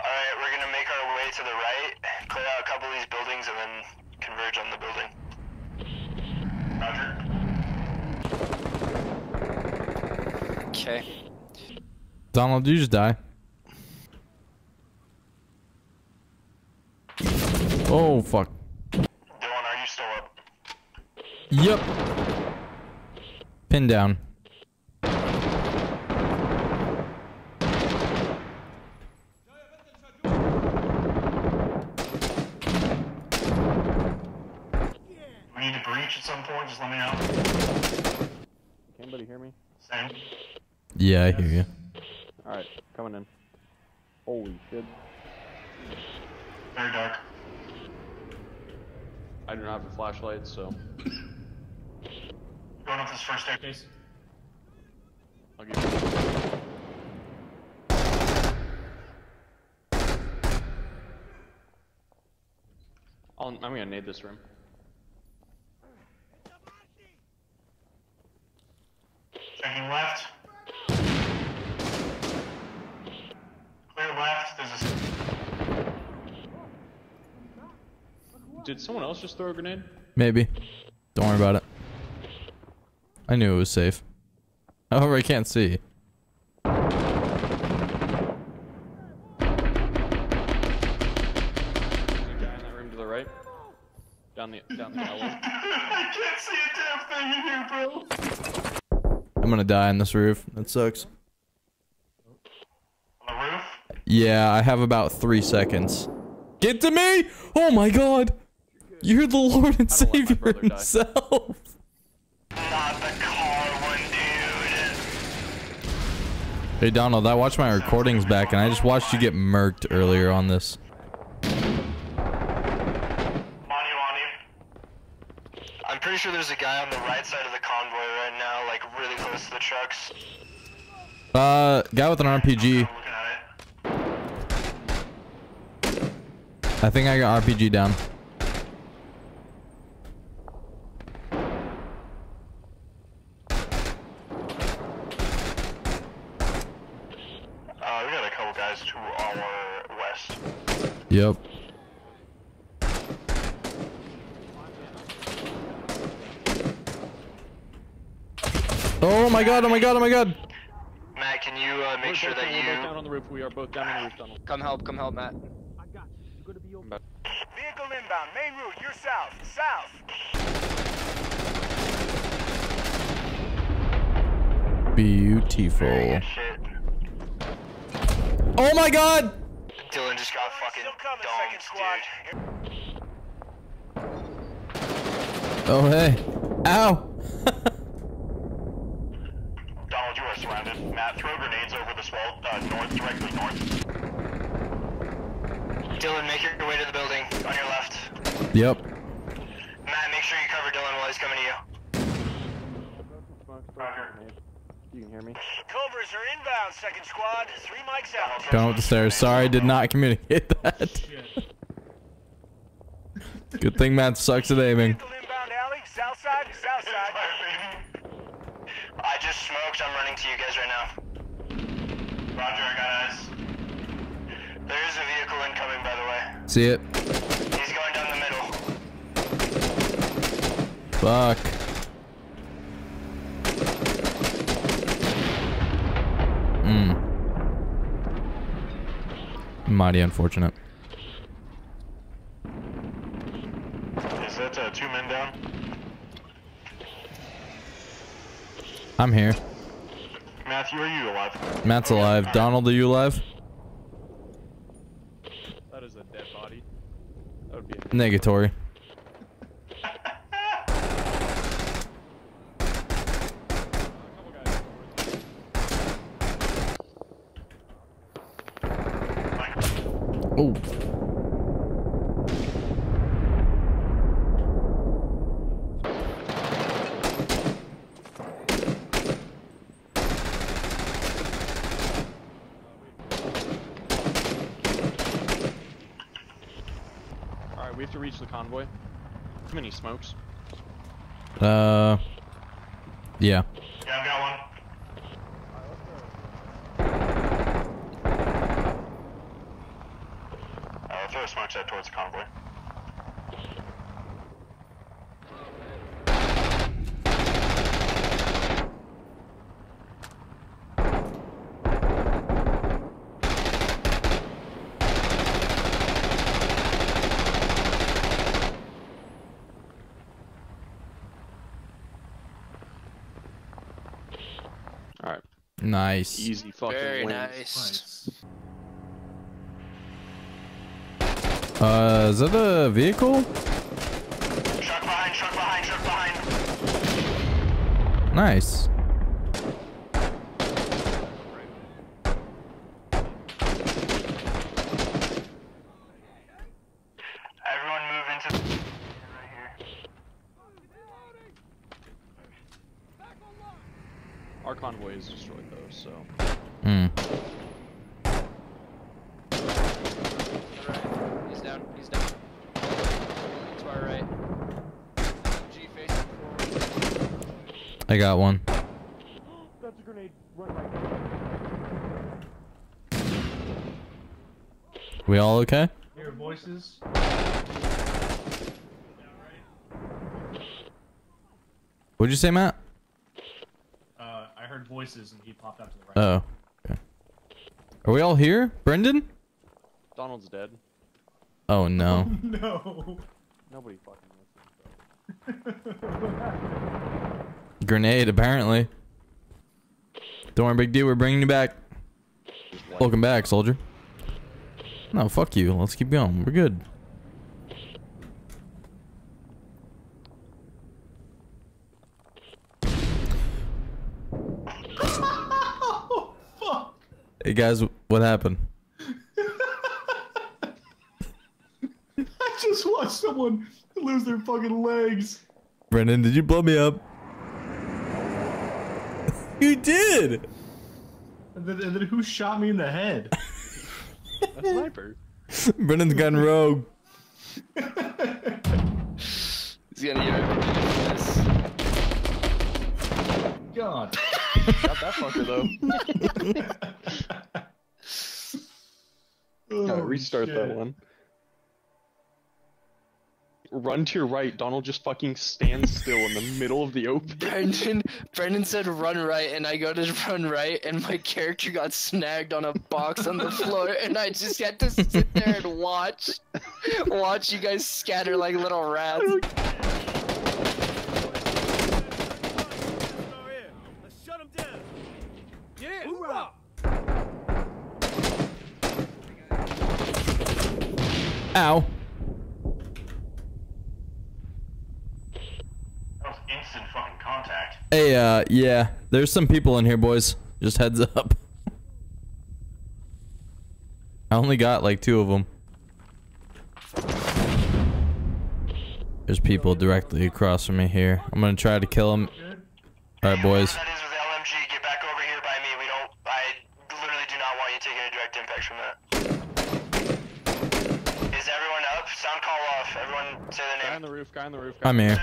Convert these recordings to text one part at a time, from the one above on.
Alright, we're gonna make our way to the right, clear out a couple of these buildings, and then converge on the building. Roger. Okay. Donald, you just die. Oh, fuck. Dylan, are you still up? Yep. Pin down. We breach at some point, just let me know. Can anybody hear me? Same. Yeah, I hear you. Alright, coming in. Holy shit. Very dark. I do not have a flashlight, so Going up this first staircase. I'll give you. I'll, I'm gonna nade this room. Checking left. Clear left. There's a. Did someone else just throw a grenade? Maybe. Don't worry about it. I knew it was safe. However, I can't see. I'm gonna die on this roof. That sucks. On the roof. Yeah, I have about three seconds. Get to me! Oh my god! You're the Lord and I don't let my Savior himself! Not the car one, dude. Hey Donald, I watched my recordings back and I just watched you get murked earlier on this. On you, on you. I'm pretty sure there's a guy on the right side of the convoy right now, like really close to the trucks. Uh, guy with an RPG. I'm looking at it. I think I got RPG down. Uh, we got a couple guys to our west. Yep. Oh my god, oh my god, oh my god! Matt, can you uh, make We're sure that you... We're both down on the roof. We are both down on the roof tunnel. Come help, come help, Matt. I got. Vehicle inbound, main route, you're south, south. Beautiful. Oh my god! Dylan just got fucking Still coming, second domed, dude. Oh hey. Ow! Donald, you are surrounded. Matt, throw grenades over this wall, uh, directly north. Dylan, make your way to the building on your left. Yep. Matt, make sure you cover Dylan while he's coming to you. You can hear me? Cobras are inbound, second squad. Three mikes out. Going up the stairs. Sorry, I did not communicate that. Good thing Matt sucks at aiming. Vehicle inbound alley, south side, south side. I just smoked. I'm running to you guys right now. Roger, I got eyes. There is a vehicle incoming, by the way. See it? He's going down the middle. Fuck. Hmm. Mighty unfortunate. Is that uh, two men down? I'm here. Matthew, are you alive? Matt's alive. Donald, are you alive? That is a dead body. That would be a Negatory. Oh. Alright, we have to reach the convoy. Too many smokes. Uh. Yeah. Yeah, I've got one. throw a smoke set towards the convoy. All right, Nice. easy fucking Very win. nice. Uh, is that a vehicle? Truck behind, truck behind, truck behind. Nice. Everyone move into right here. Our convoy is destroyed though, so Hmm. He's down. He's down. To our right. G facing forward. I got one. We all okay? Hear voices. What'd you say, Matt? Uh, I heard voices and he popped out to the right. Oh. Okay. Are we all here? Brendan? Donald's dead. Oh no. no. Nobody fucking listens. Grenade, apparently. Don't worry, big deal. We're bringing you back. Welcome back, soldier. No, fuck you. Let's keep going. We're good. oh, fuck. Hey guys, what happened? I just watched someone lose their fucking legs. Brendan, did you blow me up? you did. And then, and then who shot me in the head? A sniper. Brendan's gone rogue. He's gonna get our this. God. Got that fucker though. Gotta Oh, restart that one. Run to your right. Donald just fucking stands still in the middle of the open. Brendan, Brendan said run right, and I go to run right, and my character got snagged on a box on the floor, and I just had to sit there and watch, watch you guys scatter like little rats. Let's shut him down. Get in. Hoorah! Ow. That was instant fucking contact. Hey, uh, yeah. There's some people in here, boys. Just heads up. I only got like two of them. There's people directly across from me here. I'm gonna try to kill them. All right, boys. That is with LMG. Get back over here by me. We don't. I literally do not want you taking a direct impact from that. Is everyone up? Sound call off. Everyone say Guy on the roof. Guy on the roof. Guy I'm here.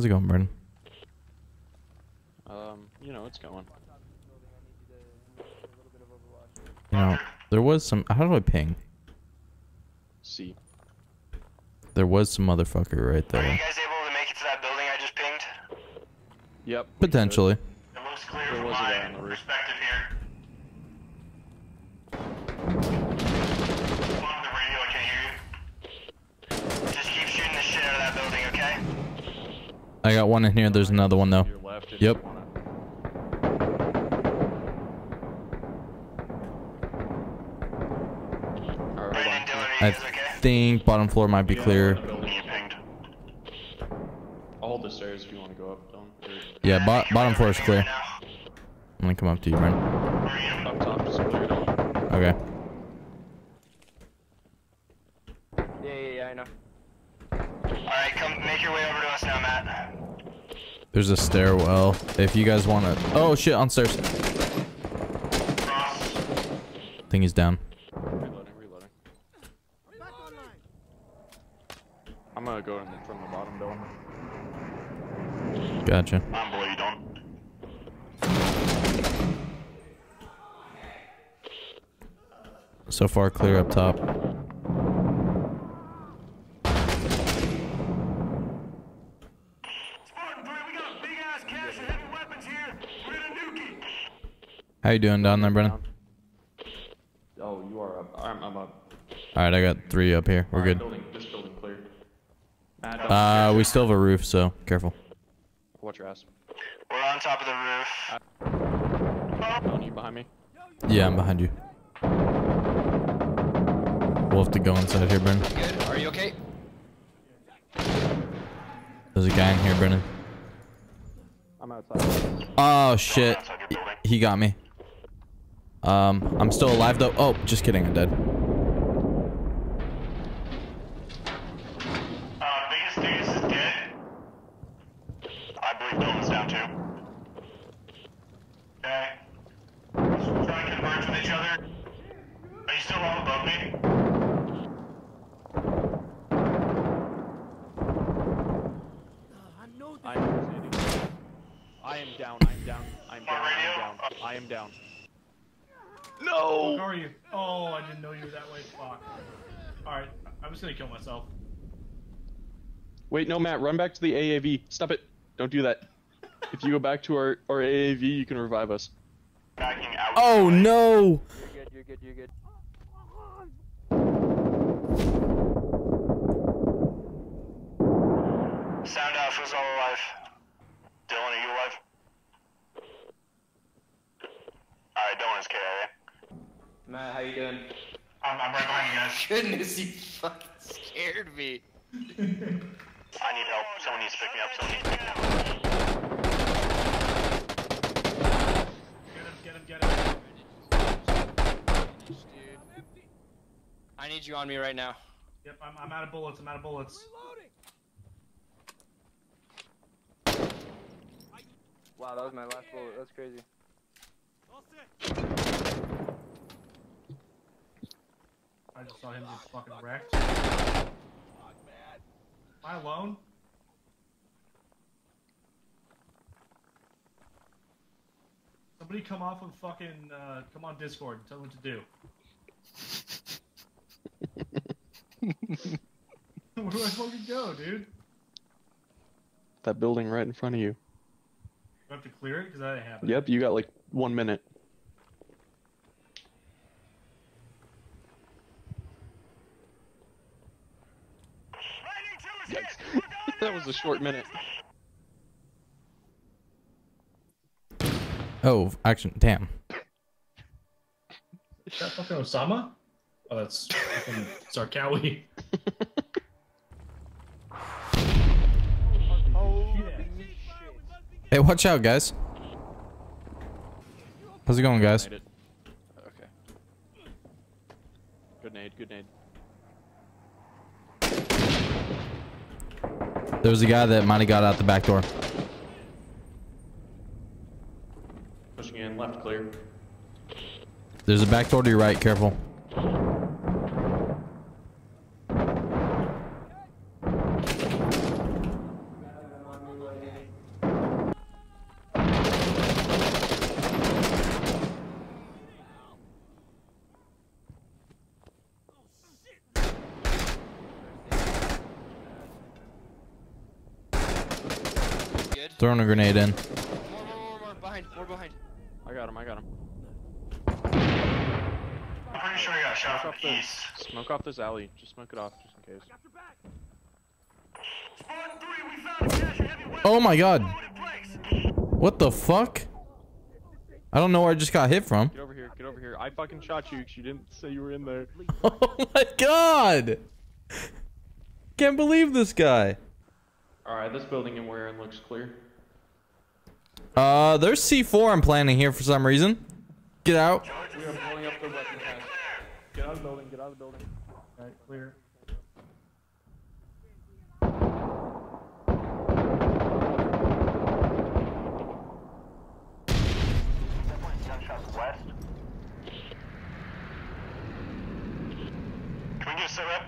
How's it going, Brendan? Um, you know it's going. You know, there was some. How do I ping? C. There was some motherfucker right Are you there. guys able to make it to that building I just pinged? Yep. we good. Potentially. It looks clear There from was a guy my on the roof. perspective here. On the radio, I can't hear you. Just keep shooting the shit out of that building, okay? I got one in here. There's another one though. To your left if Yep. you wanna- Alright, hold Brandon, on. Dylan, are you I think bottom floor might be clear. Hold the stairs if you want to go up, Yeah, bo bottom floor is clear. I'm gonna come up to you. Where are you? up top, just clear it out. Okay. Yeah, yeah, yeah, I know. Alright, come make your way over to us now, Matt. There's a stairwell. If you guys want to. Oh shit! On stairs. Cross. I think he's down. Reloading, reloading. I'm gonna go in from the bottom door. Gotcha. I'm. So far, clear up top. How you doing down there, Brennan? Oh, you are up. I'm, I'm up. All right, I got three up here. We're Alright, good. Building, this building clear. Uh, we still have a roof, so careful. watch your ass. We're on top of the roof. On you behind me. Yeah, I'm behind you. We'll have to go inside here, Brennan. Good. Are you okay? There's a guy in here, Brennan. I'm outside. Oh shit, Outside your he got me. Um, I'm still alive though. Oh, just kidding, I'm dead. Uh, biggest is dead. I believe building's down too. Okay. Try and converge with each other. Are you still up above me? I am standing. I am down. I'm down. I'm down. I'm down. I am down. How are you? Oh, I didn't know you were that way. Fuck. Alright, I'm just gonna kill myself. Wait, no, Matt. Run back to the AAV. Stop it. Don't do that. If you go back to our, our AAV, you can revive us. Backing out. Oh no! You're good. You're good. You're good. Sound off. Who's all alive? Dylan, are you alive? Alright, Dylan's KIA. Matt, how you doing? I'm, I'm right behind you guys. Goodness, you fucking scared me. I need help. Someone needs to pick me up. Someone needs to pick me up. Get him, get him, get him. I need you on me right now. Yep, I'm, I'm out of bullets, I'm out of bullets. Wow, that was my last bullet. That's crazy. I just saw him get fucking wrecked. Am I alone? Somebody come off of fucking, uh, come on Discord and tell me what to do. Where do I fucking go, dude? That building right in front of you. Do I have to clear it? Because that happening. Yep, you got like one minute. Lightning 2 is hit. We're going That was a short minute. Oh, action! Damn. Is that fucking Osama? Oh, that's fucking Zarqawi. Hey, watch out, guys. How's it going, guys? Made it. Okay. Good nade. Good nade. There was a guy that might have got out the back door. Pushing in. Left clear. There's a back door to your right. Careful. Good. Throwing a grenade in. More, more, more, more behind. More behind. I got him. I got him. I'm pretty sure I got shot Smoke from off the east. this. Smoke off this alley. Just smoke it off, just in case. Spartan 3, we found a cache of heavy weapons. Oh my god. Load in place. What the fuck? I don't know where I just got hit from. Get over here. Get over here. I fucking shot you because you didn't say you were in there. Oh my god! Can't believe this guy. All right, this building and we're in looks clear. Uh, there's C4 I'm planning here for some reason. Get out. Get out of the building. Get out of the building. Alright, clear. West. Can we get a sit rep?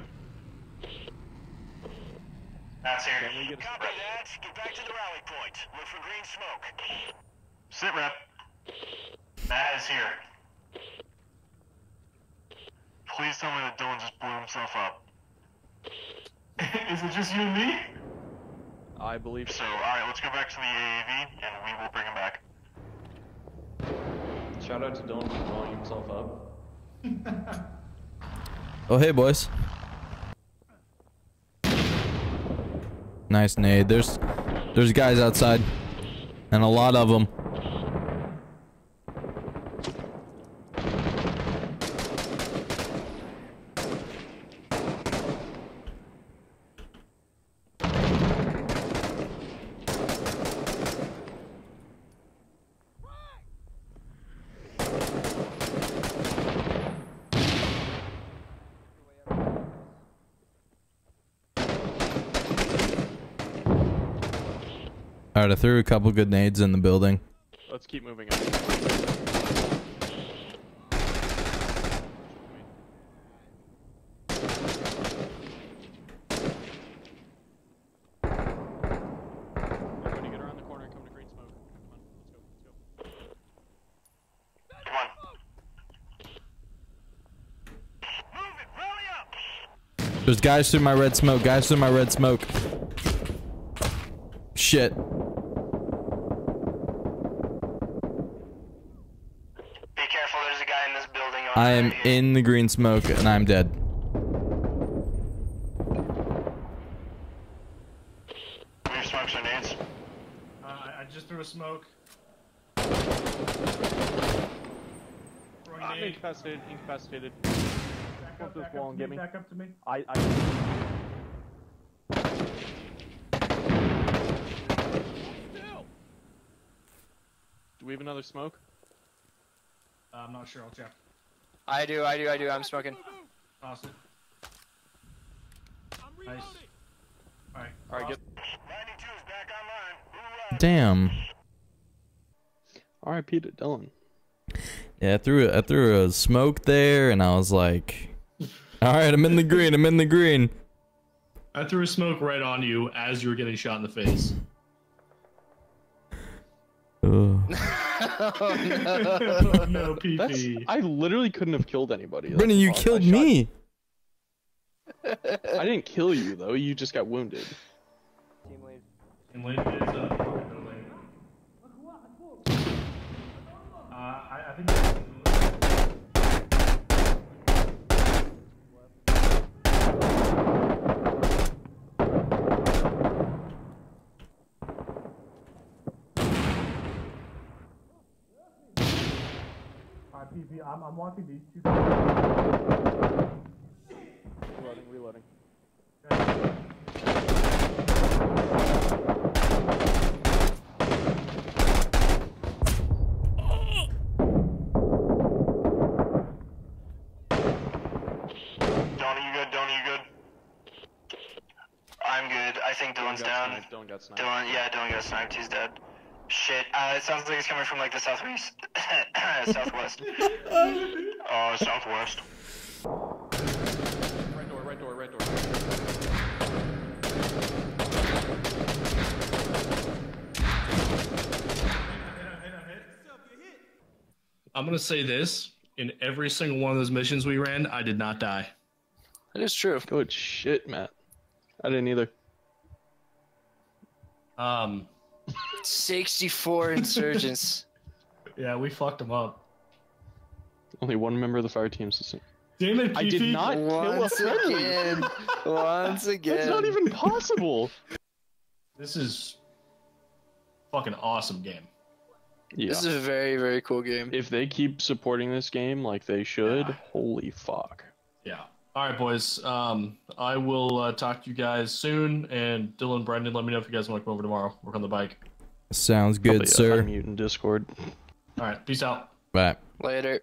That's here. Can we get a Copy that. Get back to the rally point. Look for green smoke. Sit rep. Matt is here. Tell me that Dylan just blew himself up. is it just you and me? I believe So, alright, let's go back to the AAV and we will bring him back. Shout out to Dylan for blowing himself up. Oh, hey, boys. Nice nade. There's, there's guys outside, and a lot of them. All right, I threw a couple good nades in the building. Let's keep moving on. Everybody get around the corner and come to green smoke. Come on, let's go, let's go. Come on. Move it. Rally up. There's guys through my red smoke. Guys through my red smoke. Shit. Be careful, there's a guy in this building. on I am in the green smoke, and I'm dead. Move smokes or nades. Uh, I, I just threw a smoke. Throwing I'm incapacitated, incapacitated. Back up, to back up to me, me. back up to me. I, I. Do we have another smoke? Uh, I'm not sure. I'll check. I do, I do, I do. I'm smoking. Toss it. Nice. Alright. Alright, get. 92 is back online. Ooh, Damn. R.I.P. to Dylan. Yeah, I threw a, I threw a smoke there, and I was like, "All right, I'm in the green. I'm in the green." I threw a smoke right on you as you were getting shot in the face. Ugh. oh, no. no That's. PP. I literally couldn't have killed anybody. That's Brendan, you fucked. I killed shot- me. I didn't kill you though. You just got wounded. And Lane is uh, fucking no Alright, PP, I'm, I'm watching these two. Reloading, reloading. Don, are you good? Don, are you good? I'm good. I think Dylan's Got down. sniped, Dylan got sniped. Dylan, yeah, Dylan got sniped. He's dead. Shit. Uh, it sounds like it's coming from like the southwest. southwest. Uh, southwest. Right door, right door, right door. I'm gonna say this: in every single one of those missions we ran, I did not die. That is true. Good shit, Matt. I didn't either. Um, 64 insurgents. yeah, we fucked them up. Only one member of the fire team system. Damn it, I did not kill a Once friendly. again. Once again. That's not even possible. This is fucking awesome game. yeah. This is a very, very cool game. if they keep supporting this game like they should, Yeah. holy fuck. Yeah. All right, boys. Um, I will uh, talk to you guys soon. And Dylan, Brendan, let me know if you guys want to come over tomorrow. Work on the bike. Sounds good, Probably, uh, sir. unmute in Discord. All right. Peace out. Bye. Later.